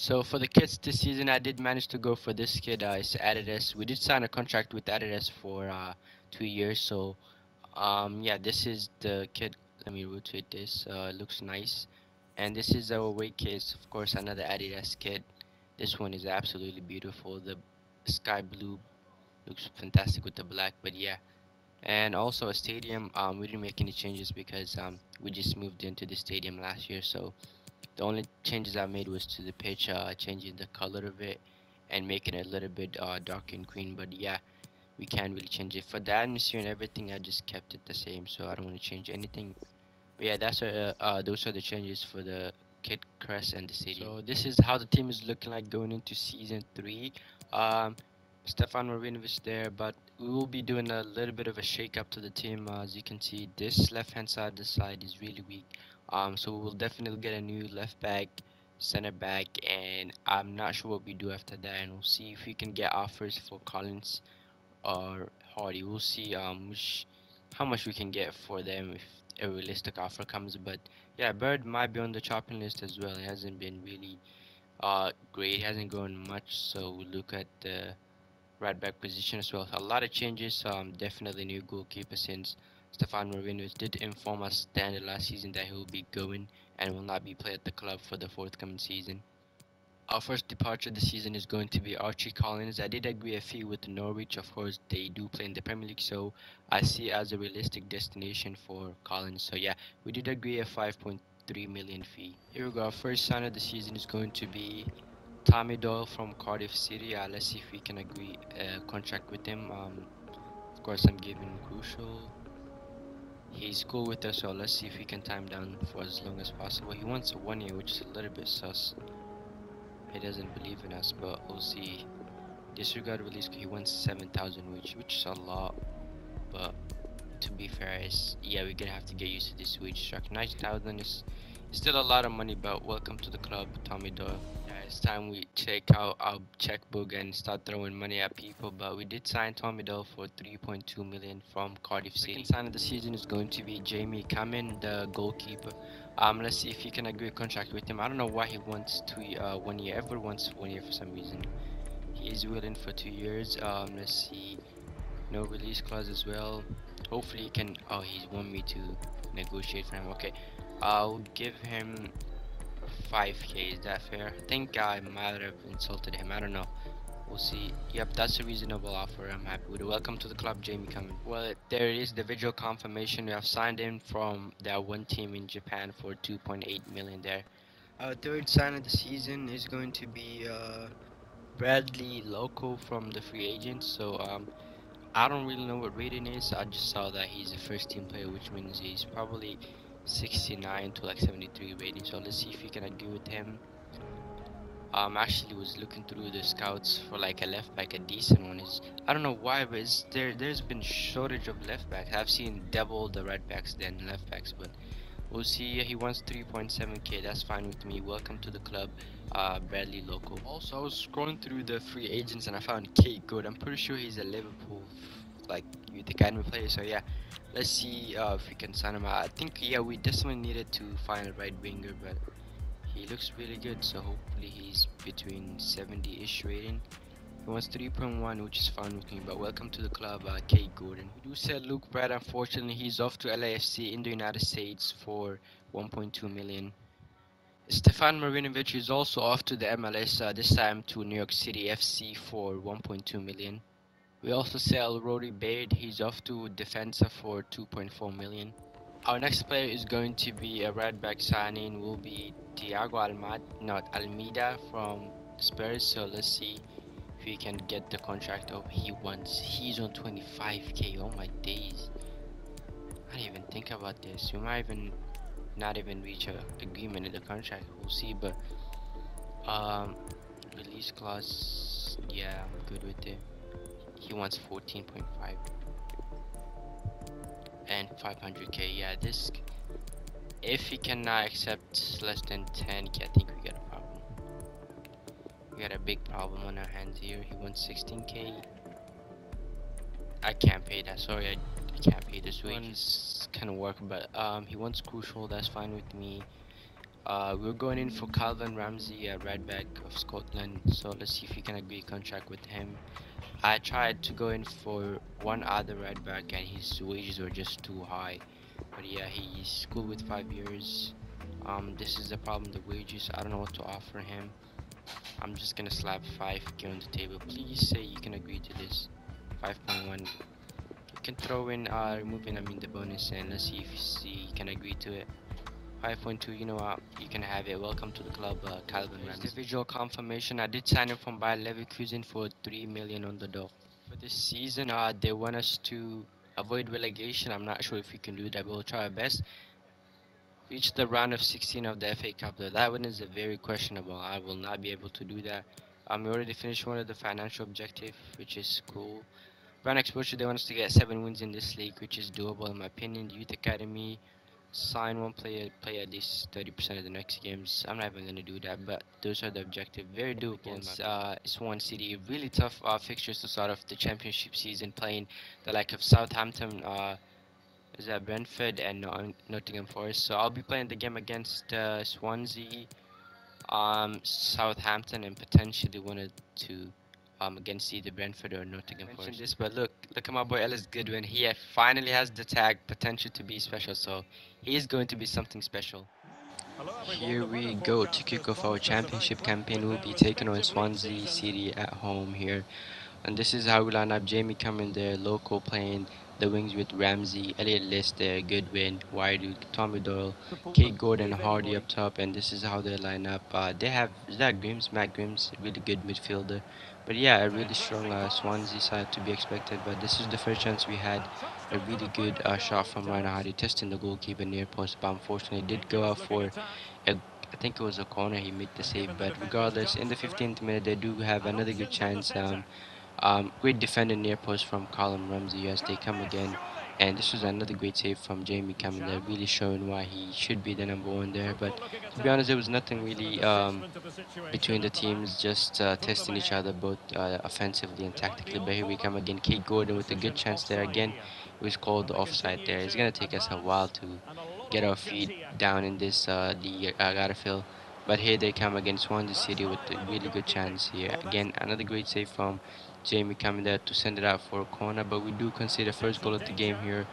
So for the kits this season, I did manage to go for this kit. Uh, it's Adidas. We did sign a contract with Adidas for uh, two years. So um, yeah, this is the kit. Let me rotate this. Uh, looks nice. And this is our weight case. Of course, another Adidas kit. This one is absolutely beautiful. The sky blue looks fantastic with the black. But yeah, and also a stadium. Um, we didn't make any changes because um, we just moved into the stadium last year. So the only changes I made was to the pitch, uh, changing the color of it and making it a little bit uh, dark and green. But yeah, we can't really change it. For the atmosphere and everything, I just kept it the same, so I don't want to change anything. But yeah, that's uh, uh, those are the changes for the kit crest and the city. So this is how the team is looking like going into season three. Um, Stefan Marinovic there, but we will be doing a little bit of a shake up to the team. Uh, as you can see, this left hand side, this side is really weak. Um, so we'll definitely get a new left back, center back, and I'm not sure what we do after that. And we'll see if we can get offers for Collins or Hardy. We'll see um which, how much we can get for them if a realistic offer comes. But yeah, Bird might be on the chopping list as well. It hasn't been really uh great. It hasn't grown much. So we'll look at the right back position as well. A lot of changes. Um, definitely new goalkeeper since Stefan Marinovic did inform us at the last season that he will be going and will not be playing at the club for the forthcoming season. Our first departure this season is going to be Archie Collins. I did agree a fee with Norwich. Of course, they do play in the Premier League, so I see it as a realistic destination for Collins. So yeah, we did agree a 5.3 million fee. Here we go. Our first sign of the season is going to be Tommy Doyle from Cardiff City. Uh, let's see if we can agree a contract with him. Um, of course, I'm giving crucial he's cool with us so let's see if we can time down for as long as possible. He wants a one year which is a little bit sus. He doesn't believe in us but we'll see. Disregard release he wants 7000 which which is a lot. But to be fair is yeah we're gonna have to get used to this wage structure 9000 is still a lot of money but welcome to the club tommy doyle Yeah, it's time we check out our checkbook and start throwing money at people. But we did sign Tommy Doyle for 3.2 million from Cardiff City. Second sign of the season is going to be Jamie Cumming, the goalkeeper. Um, let's see if he can agree a contract with him. I don't know why he wants two, uh, one year. Ever wants one year for some reason. He is willing for two years. Um, let's see. No release clause as well. Hopefully he can. Oh, he want me to negotiate for him. Okay, I'll give him 5k, is that fair? I think I might have insulted him, I don't know. We'll see. Yep, that's a reasonable offer. I'm happy with it. Welcome to the club, Jamie Cumming. Well, there is the visual confirmation. We have signed in from that one team in Japan for 2.8 million there. Our third sign of the season is going to be uh, Bradley Loco from the free agents. So um, I don't really know what rating is. I just saw that he's a first team player, which means he's probably 69 to like 73 rating so let's see if we can agree with him. Um actually was looking through the scouts for like a left back a decent one. Is i don't know why but it's there there's been shortage of left backs. I've seen double the right backs than left backs but we'll see. He wants 3.7k that's fine with me. Welcome to the club uh bradley local also i was scrolling through the free agents and i found kate good. I'm pretty sure he's a liverpool like youth academy player so yeah. Let's see uh, if we can sign him out. I think yeah we definitely needed to find a right winger but he looks really good so hopefully he's between 70-ish rating. He wants 3.1 which is fine with me but welcome to the club uh, Kaide Gordon. We do sell Luke Brad unfortunately he's off to LAFC in the United States for 1.2 million. Stefan Marinovic is also off to the MLS uh, this time to New York City FC for 1.2 million we also sell Rory Baird, he's off to Defensor for 2.4 million. Our next player is going to be a right back signing, will be Thiago Almad, not Almeida from Spurs, so let's see if we can get the contract up he wants. He's on 25k, oh my days. I didn't even think about this. We might even not even reach a agreement in the contract, we'll see, but um, release clause, yeah, I'm good with it he wants 14.5 and 500k yeah this if he cannot accept less than 10k I think we got a problem. We got a big problem on our hands here. He wants 16k I can't pay that. Sorry I, I can't pay this wages kind of work but um he wants crucial. That's fine with me. Uh, we're going in for Calvin Ramsay, a right back of Scotland. So let's see if we can agree contract with him. I tried to go in for one other right back, and his wages were just too high. But yeah, he's cool with five years. Um, this is the problem, the wages. I don't know what to offer him. I'm just gonna slap 5k on the table. Please say you can agree to this. 5.1. You can throw in uh, removing I mean the bonus and let's see if you can agree to it. 5.2 you know what you can have it. Welcome to the club uh, Calvin visual confirmation. I did sign up from Bayer Leverkusen for 3 million on the door. for this season uh, they want us to avoid relegation. I'm not sure if we can do that. We'll try our best. Reach the round of 16 of the FA Cup though. That one is a very questionable. I will not be able to do that. Um, we already finished one of the financial objective which is cool. Brand exposure they want us to get 7 wins in this league which is doable in my opinion. Youth academy sign one player, play at least 30% of the next games. I'm not even going to do that, but those are the objective. Very doable against uh, Swan City. Really tough uh, fixtures to start off the championship season, playing the like of Southampton, uh, is that Brentford, and Nottingham Forest. So I'll be playing the game against uh, Swansea, um, Southampton, and potentially one or two um, against either Brentford or Nottingham Forest. this, but look, look at my boy Ellis Goodwin. He finally has the tag potential to be special, so he is going to be something special. Here we go to kick off our championship campaign. We'll be taking on Swansea City at home here. And this is how we line up. Jamie Cumming there, local playing the wings with Ramsay, Elliot Lister, Goodwin, Waidu, Tommy Doyle, Kaide Gordon, Hardy up top, and this is how they line up. Uh, they have Zach Grims, Matt Grimes, really good midfielder. But yeah, a really strong uh, Swansea side to be expected. But this is the first chance we had. A really good uh, shot from Ryan Hardy, testing the goalkeeper near post, but unfortunately did go out for a I think it was a corner he made the save but regardless in the 15th minute they do have another good chance um, um, great defender near post from Colin Ramsay as they come again. And this was another great save from Jamie there really showing why he should be the number one there. But to be honest there was nothing really um, between the teams just uh, testing each other both uh, offensively and tactically. But here we come again. Kaide Gordon with a good chance there again. It was called offside there. It's gonna take us a while to get our feet down in this uh, the uh, but here they come against Swansea City with a really good chance here. Again another great save from Jamie Cumming there to send it out for a corner, but we do concede the first goal of the game here.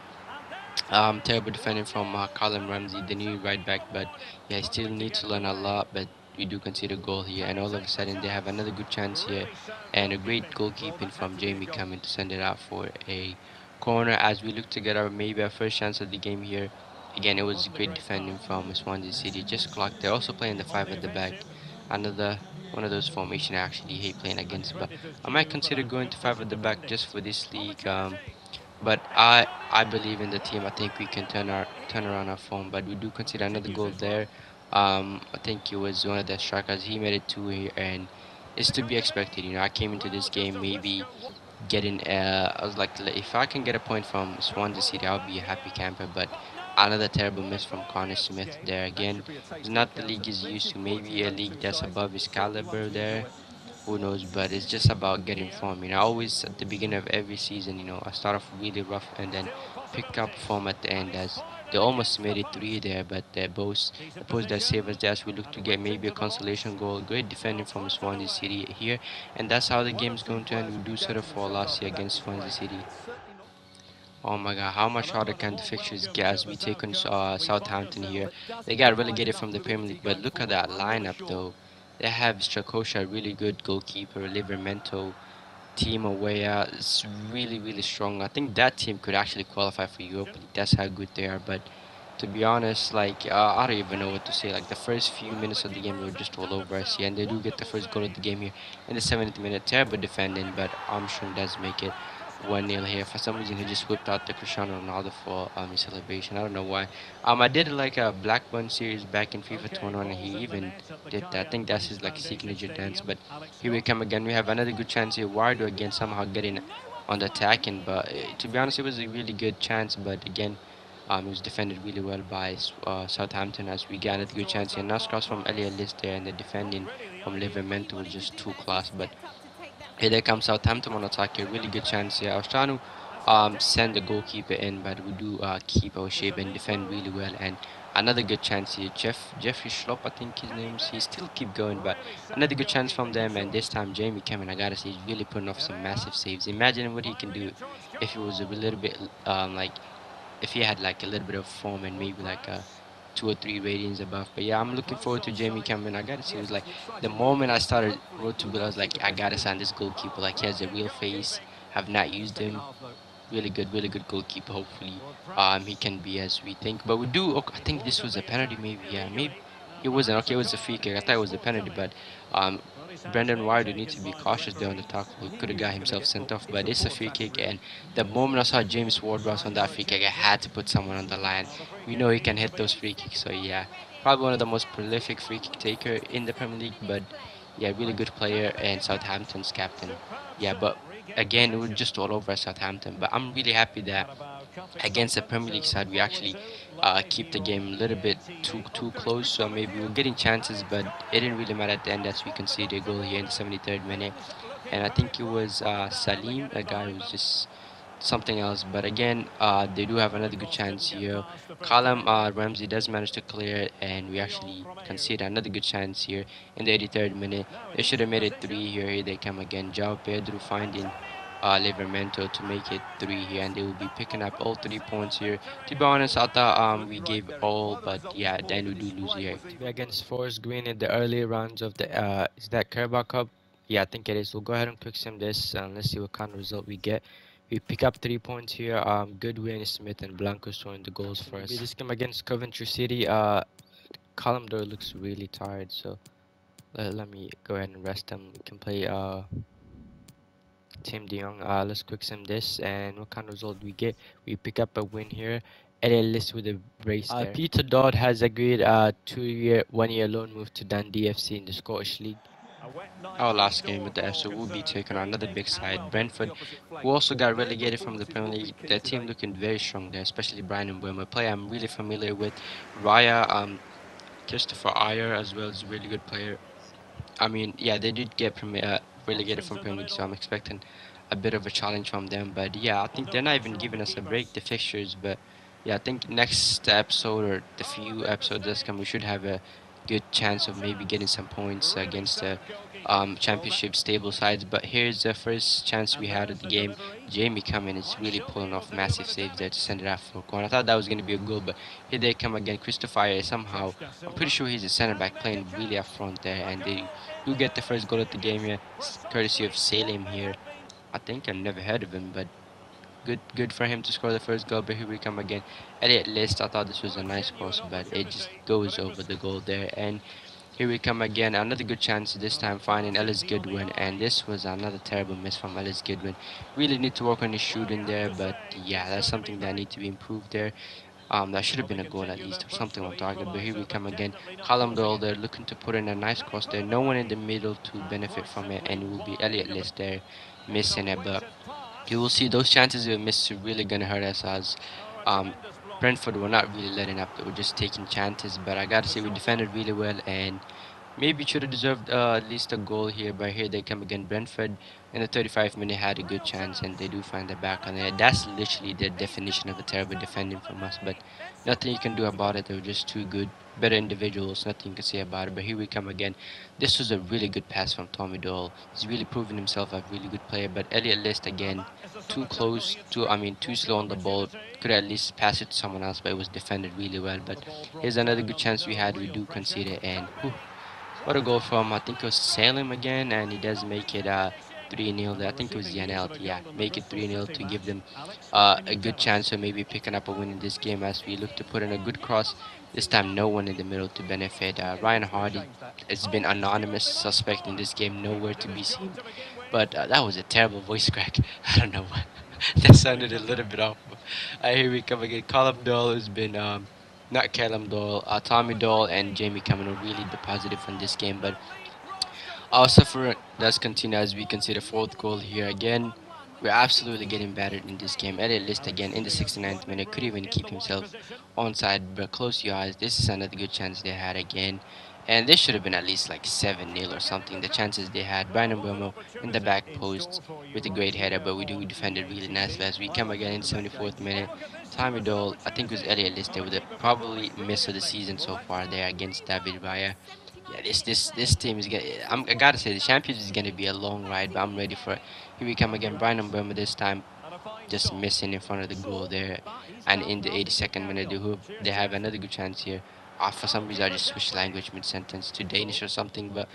Um, terrible defending from uh, Colin Ramsay, the new right back, but yeah, still needs to learn a lot, but we do concede a goal here, and all of a sudden they have another good chance here, and a great goalkeeping from Jamie Cumming to send it out for a corner as we look to get our maybe our first chance of the game here. Again, it was great defending from Swansea City, just clocked. They're also playing the five at the back. Another one of those formation I actually hate playing against but I might consider going to five at the back just for this league um, but I I believe in the team. I think we can turn our turn around our form but we do consider another goal there. Um, I think it was one of the strikers he made it two here and it's to be expected you know. I came into this game maybe getting uh, I was like if I can get a point from Swansea City I'll be a happy camper but another terrible miss from Connor Smith there again. It's not the league is used to, maybe a league that's above his caliber there. Who knows, but it's just about getting form. You know, always at the beginning of every season, you know, I start off really rough and then pick up form at the end as they almost made it three there, but they both opposed that save us as we look to get maybe a consolation goal. Great defending from Swansea City here, and that's how the game's going to end. We do sort of fall last year against Swansea City. Oh my god, how much harder can the fixtures get as we take on uh, Southampton here? They got relegated from the Premier League, but look at that lineup though. They have Strakosha, really good goalkeeper, Livramento, Timo Weah It's really, really strong. I think that team could actually qualify for Europa League. That's how good they are. But to be honest, like uh, I don't even know what to say. Like the first few minutes of the game, were just all over us, and they do get the first goal of the game here in the 70th minute. Terrible defending, but Armstrong does make it. 1-0 here. For some reason, he just whipped out the Cristiano Ronaldo for um, his celebration. I don't know why. Um, I did like a Blackburn series back in FIFA 21, and he even did that. I think that's his like signature dance. But here we come again. We have another good chance here. Wardo again somehow getting on the attacking. But uh, to be honest, it was a really good chance. But again, um, it was defended really well by uh, Southampton as we got a good chance here. Nice cross from Elliot List there, and the defending from Livramento was just too class. But here they come Southampton on attack here. Really good chance here. I was trying to um, send the goalkeeper in, but we do uh, keep our shape and defend really well. And another good chance here. Jeff Jeffrey Schlupp, I think his name is. He still keep going, but another good chance from them. And this time, Jamie Cameron, I gotta say, he's really putting off some massive saves. Imagine what he can do if he was a little bit um, like if he had like a little bit of form and maybe like a two or three ratings above. But yeah, I'm looking forward to Jamie Cameron. I gotta say, it was like the moment I started Road to Bill, I was like, I gotta sign this goalkeeper. Like he has a real face. Have not used him. Really good, really good goalkeeper. Hopefully, um, he can be as we think. But we do. I think this was a penalty. Maybe yeah, maybe it wasn't. Okay, it was a free kick. I thought it was a penalty, but um, Brendan Wilder needs to be cautious there on the tackle. He could have got himself sent off, but it's a free kick. And the moment I saw James Ward-Prowse on that free kick, I had to put someone on the line. We know he can hit those free kicks, so yeah, probably one of the most prolific free kick taker in the Premier League. But yeah, really good player and Southampton's captain. Yeah, but again, we're just all over Southampton. But I'm really happy that against the Premier League side, we actually uh, keep the game a little bit too too close. So maybe we're getting chances, but it didn't really matter at the end as we conceded a goal here in the 73rd minute. And I think it was uh, Salim, a guy who was just something else. But again, uh, they do have another good chance here. Callum uh, Ramsay does manage to clear and we actually concede another good chance here in the 83rd minute. They should have made it three here. Here they come again. João Pedro finding uh, Livramento to make it three here, and they will be picking up all three points here. To be honest, I thought um, we gave all, but yeah, then we do lose here. Against Forest Green in the early rounds of the uh, is that Carabao Cup? Yeah, I think it is. We'll go ahead and quick sim this, and let's see what kind of result we get. We pick up three points here. Um, Goodwin, Smith, and Blanco scoring the goals for us. This game against Coventry City. Uh, Callum Doyle looks really tired, so let, let me go ahead and rest him. We can play uh Tim De Jong. Uh, let's quick sim this and what kind of result we get. We pick up a win here. Ellis with a brace uh, Peter Dodd has agreed a two-year, one-year loan move to Dundee FC in the Scottish League. Our last game with the FC will be taking on another big side, Brentford, who also got relegated from the Premier League. Their team looking very strong there, especially Bryan Mbeumo, a player I'm really familiar with. Raya, um, Kristoffer Ajer as well is a really good player. I mean, yeah, they did get premier, uh, relegated from Premier so I'm expecting a bit of a challenge from them. But yeah, I think they're not even giving us a break, the fixtures. But yeah, I think next episode or the few episodes that's come, we should have a good chance of maybe getting some points against the um, championship stable sides. But here's the first chance we had of the game. Jamie Cumming is really pulling off massive saves there to send it out for a. I thought that was going to be a goal, but here they come again. Kristoffer somehow, I'm pretty sure he's a center back playing really up front there, and they do get the first goal of the game here, courtesy of Salim here. I think I've never heard of him, but good good for him to score the first goal. But here we come again. Elliot List, I thought this was a nice cross, but it just goes over the goal there. And here we come again, another good chance this time finding Ellis Goodwin, and this was another terrible miss from Ellis Goodwin. Really need to work on his shooting there, but yeah, that's something that need to be improved there. Um, that should have been a goal at least or something on target. But here we come again. Callum Doyle there looking to put in a nice cross there. No one in the middle to benefit from it, and it will be Elliot List there missing it. But you will see those chances we missed are really gonna hurt us as um, Brentford were not really letting up. They were just taking chances. But I gotta say we defended really well and maybe should have deserved uh, at least a goal here. But here they come again. Brentford in the 35th minute had a good chance and they do find the back on it. That's literally the definition of a terrible defending from us. But nothing you can do about it. They were just too good better individuals, nothing you can say about it. But here we come again. This was a really good pass from Tommy Doyle. He's really proven himself a really good player. But Elliot List again, too close, too I mean too slow on the ball. Could at least pass it to someone else, but it was defended really well. But here's another good chance we had. We do concede it, and whew, what a goal from I think it was Salem again, and he does make it. Uh, 3-0 I think it was Janelt yeah make it 3-0 to give them uh, a good chance of maybe picking up a win in this game as we look to put in a good cross this time, no one in the middle to benefit. Uh, Ryan Hardy has been anonymous suspect in this game, nowhere to be seen. But uh, that was a terrible voice crack. I don't know that sounded a little bit off. Uh, here we come again. Callum Doyle has been, um, not Callum Doyle, uh, Tommy Doyle and Jamie Cameron really the positive in this game. But our suffering does continue as we concede a fourth goal here again. We're absolutely getting battered in this game. Elliot List again in the 69th minute could even keep himself onside, but close your eyes. This is another good chance they had again. and this should have been at least like 7-0 or something. The chances they had. Brandon Mbeumo in the back post with a great header, but we do defend it really nicely as we come again in 74th minute. Tommy Doyle, I think it was Elliot listed with a probably miss of the season so far there against David Raya. Yeah, this this this team is gonna. I'm, I gotta say the Champions is gonna be a long ride, but I'm ready for it. Here we come again, Bryan Mbeumo this time, just missing in front of the goal there, and in the 82nd minute, they hope they have another good chance here. Uh, for some reason, I just switched language mid-sentence to Danish or something, but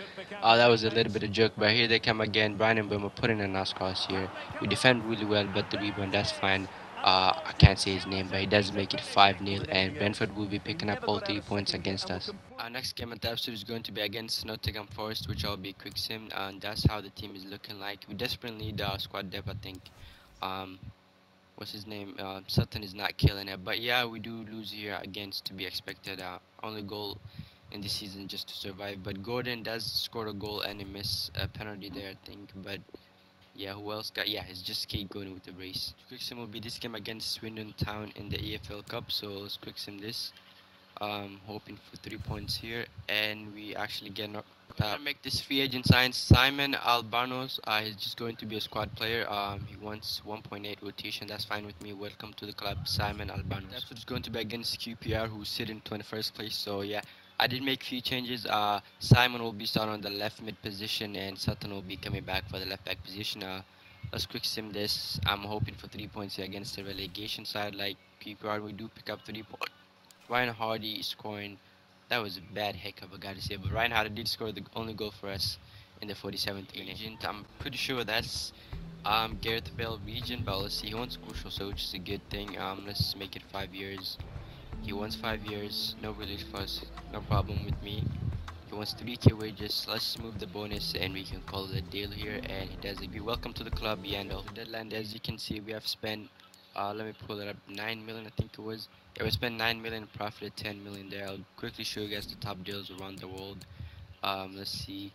uh, that was a little bit of joke. But here they come again, Bryan Mbeumo putting a nice cross here. We defend really well, but the rebound, that's fine. Uh, I can't say his name, but he does make it 5-0, and Brentford will be picking up all three points against us. Our next game at the episode is going to be against Nottingham Forest, which I'll be quick sim, and that's how the team is looking like. We desperately need our squad depth, I think. Um, what's his name? Uh, Sutton is not killing it, but yeah, we do lose here against to be expected. Uh, only goal in this season just to survive, but Gordon does score a goal and he missed a penalty there, I think, but yeah, who else got? Yeah, it's just Kate going with the race. Quick sim will be this game against Swindon Town in the EFL Cup. So let's quick sim this. Um, hoping for three points here, and we actually get. Uh, make this free agent sign Simon Albanos. Uh, he's just going to be a squad player. Um, he wants 1.8 rotation. That's fine with me. Welcome to the club, Simon Albanos. That's what's going to be against QPR, who's sitting 21st place. So yeah, I did make a few changes. Uh, Simon will be starting on the left mid position, and Sutton will be coming back for the left back position. Uh, let's quick sim this. I'm hoping for three points here against the relegation side. Like PPR, we do pick up three points. Ryan Hardy scoring. That was a bad hiccup, I gotta say. But Ryan Hardy did score the only goal for us in the 47th minute. I'm pretty sure that's um, Gareth Bale region, but let's see. He wants crucial, so which is a good thing. Um, let's make it five years. He wants 5 years, no release fuss, no problem with me. He wants 3k wages, let's move the bonus and we can call a deal here and he does agree. Welcome to the club, Yandel. Deadline, as you can see, we have spent, uh, let me pull it up, 9 million I think it was. Yeah, we spent 9 million profited 10 million there. I'll quickly show you guys the top deals around the world. Um, let's see.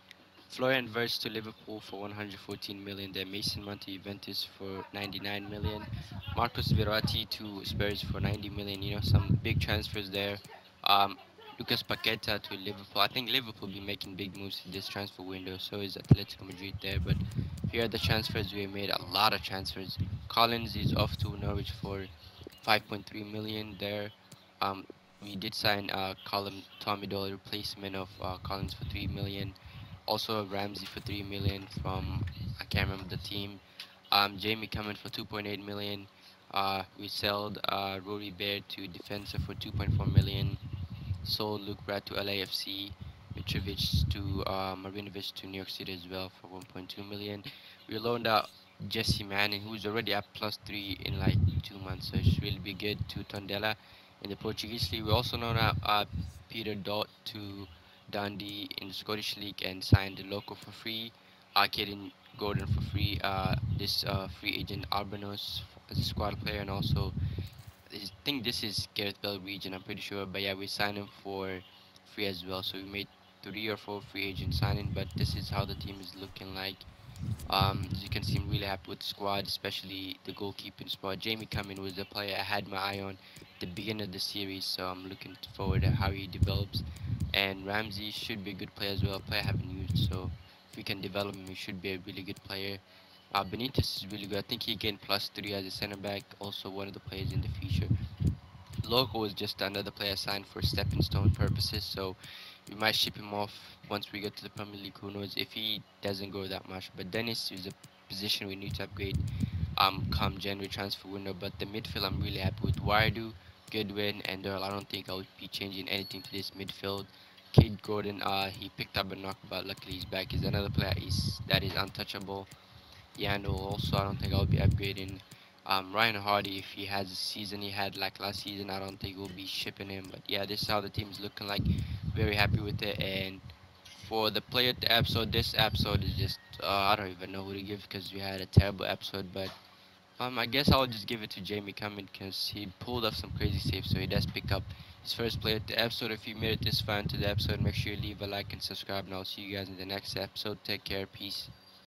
Florian Wirtz to Liverpool for 114 million. There, Mason Mount to Juventus for 99 million. Marcos Verratti to Spurs for 90 million. You know, some big transfers there. Um, Lucas Paqueta to Liverpool. I think Liverpool will be making big moves in this transfer window. So is Atletico Madrid there. But here are the transfers we made. A lot of transfers. Collins is off to Norwich for 5.3 million there. Um, we did sign uh, Colin Tommy Doyle replacement of uh, Collins for 3 million also Ramsay for 3 million from I can't remember the team. Um, Jamie Cumming for 2.8 million. Uh, we sold uh, Rory Baird to Defensor for 2.4 million. Sold Luke Brad to LAFC. Mitrovic to uh, Marinovic to New York City as well for 1.2 million. We loaned out Jesse Manning, who's already at plus three in like two months, so it should really be good to Tondela in the Portuguese league. We also loaned out uh, Peter Dot to Dundee in the Scottish League and signed the local for free. Arcade in Gordon for free. Uh, this uh, free agent Albanos as a squad player and also I think this is Gareth Bell region. I'm pretty sure, but yeah, we signed him for free as well. So we made three or four free agent signing, but this is how the team is looking like. Um, as you can see, I'm really happy with the squad, especially the goalkeeping spot. Jamie Cumming was a player I had my eye on at the beginning of the series, so I'm looking forward to how he develops and Ramsay should be a good player as well, player I haven't used, so if we can develop him, he should be a really good player. Uh, Benitez is really good. I think he gained plus 3 as a center back, also one of the players in the future. Loco is just another player signed for stepping stone purposes, so we might ship him off once we get to the Premier League. Who knows if he doesn't go that much. But Dennis is a position we need to upgrade um, come January transfer window. But the midfield, I'm really happy with Wardu. Goodwin and Earl. I don't think I would be changing anything to this midfield. Kaide Gordon, uh, he picked up a knock, but luckily he's back. He's another player is, that is untouchable. Yandel also, I don't think I'll be upgrading. Um, Ryan Hardy, if he has a season he had like last season, I don't think we'll be shipping him. But yeah, this is how the team is looking like. Very happy with it. And for the player episode, this episode is just, uh, I don't even know who to give because we had a terrible episode. But um, I guess I'll just give it to Jamie Cumming because he pulled off some crazy saves, so he does pick up his first play at the episode. If you made it this far into the episode, make sure you leave a like and subscribe, and I'll see you guys in the next episode. Take care, peace.